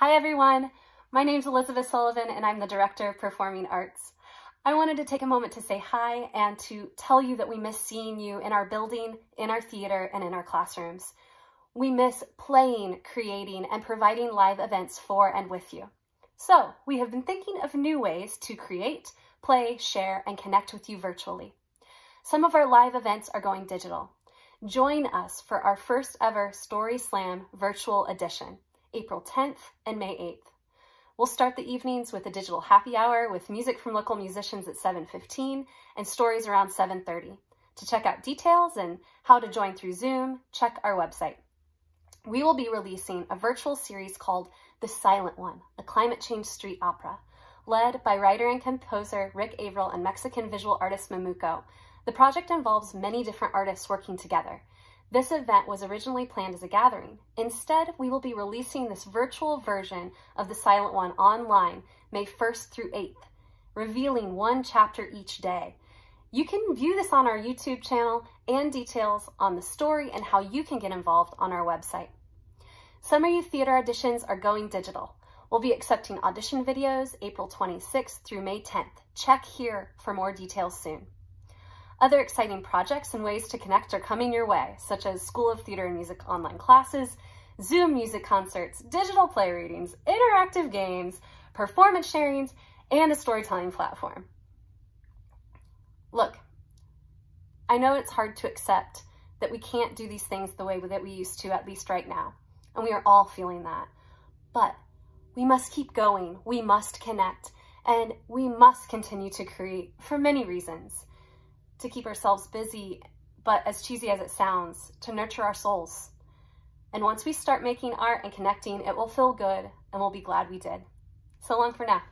Hi everyone, my name is Elizabeth Sullivan and I'm the Director of Performing Arts. I wanted to take a moment to say hi and to tell you that we miss seeing you in our building, in our theater, and in our classrooms. We miss playing, creating, and providing live events for and with you. So we have been thinking of new ways to create, play, share, and connect with you virtually. Some of our live events are going digital. Join us for our first ever Story Slam virtual edition. April 10th and May 8th. We'll start the evenings with a digital happy hour with music from local musicians at 7.15 and stories around 7.30. To check out details and how to join through Zoom, check our website. We will be releasing a virtual series called The Silent One, a climate change street opera, led by writer and composer Ric Averill and Mexican visual artist Mamuco. The project involves many different artists working together. This event was originally planned as a gathering. Instead, we will be releasing this virtual version of The Silent One online May 1st through 8th, revealing one chapter each day. You can view this on our YouTube channel and details on the story and how you can get involved on our website. Summer Youth Theater auditions are going digital. We'll be accepting audition videos April 26th through May 10th. Check here for more details soon. Other exciting projects and ways to connect are coming your way, such as School of Theater and Music online classes, Zoom music concerts, digital play readings, interactive games, performance sharings, and a storytelling platform. Look, I know it's hard to accept that we can't do these things the way that we used to, at least right now, and we are all feeling that. But we must keep going, we must connect, and we must continue to create for many reasons to keep ourselves busy, but as cheesy as it sounds, to nurture our souls. And once we start making art and connecting, it will feel good and we'll be glad we did. So long for now.